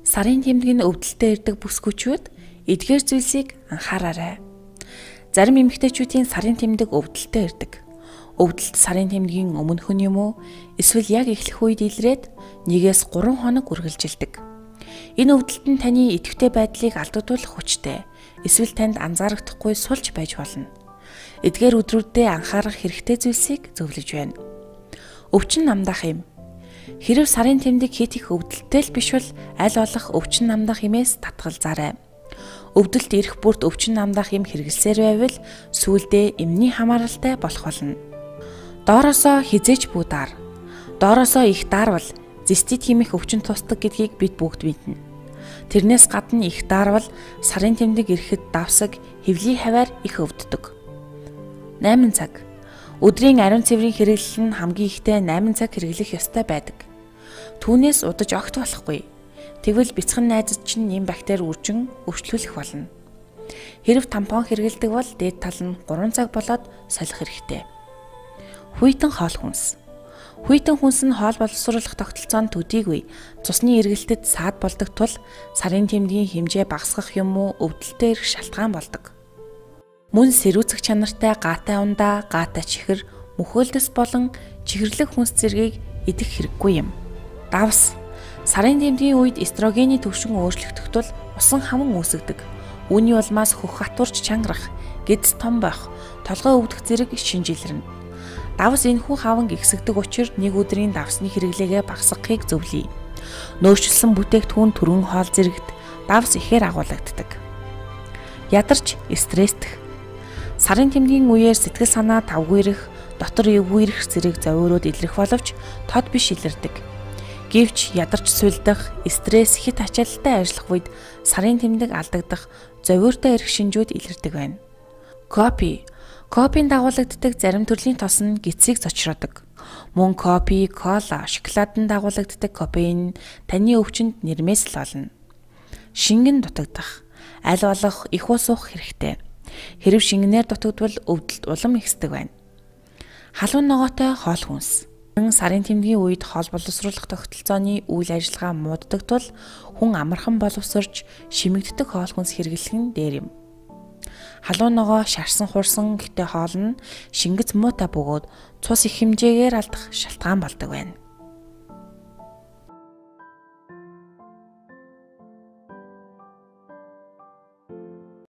Сарын тэмдэг нь өвдөлтөд ирдэг бүсгүүчүүд эдгээр зүйлсийг анхаараарай. Зарим эмэгтэйчүүдийн сарын тэмдэг өвдөлтөд ирдэг. Өвдөлт сарын тэмдгийн өмнөх нь юм уу? Эсвэл яг эхлэх үед илрээд нэгээс 3 хоног үргэлжилдэг. Энэ өвдөлт нь таны идэвхтэй байдлыг алдагдуулах хүчтэй. Эсвэл танд анзаарагдахгүй сулж байж болно. Эдгээр өдрүүдэд анхаарах хэрэгтэй зүйлсийг зөвлөж байна. Өвчин намдах юм. Хэрв сарын тэмдэг хит их өвдөлттэй л биш бол аль болох өвчин намдах хэмээс татгалзаарай. Өвдөлт ирэх бүрт өвчин намдах юм хэрэгэлсээр байвал сүүлдээ эмний хамааралтай болох болно. Доороосоо хизээч бүү даар. Доороосоо их даарвал зистит химих өвчин тусдаг гэдгийг бид бүгд мэднэ. Тэрнээс гадна их даарвал сарын тэмдэг ирэхэд давсаг хөвлийн хаваар их өвддөг. 8 цаг. Өдрийн ариун цэврийн хэрэглэл нь хамгийн ихдээ 8 цаг хэрэглэх ёстой байдаг. Түүнээс удаж огт болохгүй. Тэгвэл бяцхан найзад чинь нэм бактери үржин өвчлүүлэх болно. Хэрв тампон хэрэгэлдэг бол дээд тал нь 3 цаг болоод солих хэрэгтэй. Хүйтэн хоол хүнс. Хүйтэн хүнс нь хоол боловсруулах тогтолцоонд төдийгүй цусны эргэлтэд саад болдог тул сарын тэмдгийн хэмжээ багасгах юм уу өвдөлтөд ирэх шалтгаан болдог. Мөн сэрүүцэх чанартай гаатай ундаа, гаатай чихэр, мөхөөлдөс болон чихэрлэг хүнс зэргийг идэх хэрэггүй юм. Давс. Сарын тэмдгийн үед эстрогений төвшин өөрчлөгдөх тул усан хаман үүсгдэг. Үүний улмаас хөх хатуурч чангарах, гэдэс том байх, толгой өвдөх зэрэг шинжилэрнэ Давс энэхүү хаванг ихсэгдэг учраас нэг өдрийн давсны хэрэглээгээ багасгахыг зөвлөе. Нөөцлсөн бүтээгдэхүүн төрөн хоол зэрэгт давс ихээр агуулгаддаг. Ядарч стресстэх. Сарын тэмдгийн үеэр сэтгэл санаа тавгүйрэх, дотор эвгүйрэх зэрэг зовиороод илрэх боловч тод биш илэрдэг. Гэвч ядарч сүлдэх, стресс хит ачаалттай ажиллах үед сарын тэмдэг алдагдах, зовиортой эрх шинжүүд илэрдэг байна. Копи Копийн дагуулгаддаг зарим төрлийн тос нь гидсийг зочроодог. Мөн кофе, кола, шоколаданд дагуулгаддаг кофеин таны өвчнөд нэрмээс л олно. Шингэн дутагдах, аль болох их ус уух хэрэгтэй. Хэрв шингэнээр дутагдвал өвдөлт улам ихсдэг байна. Халуун ногоотой хоол хүнс. Сарын тэмдгийн үед хоол боловсруулах тогтолцооны үйл ажиллагаа мууддаг тул хүн амархан боловсрж шимэгддэг хоол хүнс хэрэглэх нь дээр юм. Халуун ногоо шарсан хурсан гэтээ хоол нь шингэц муутай бөгөөд цус их хэмжээгээр алдах шалтгаан болдог байна.